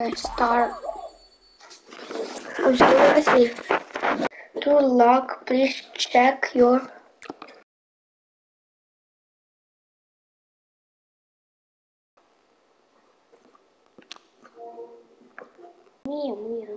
Me, sorry, with me. To lock, please check your Minha, minha.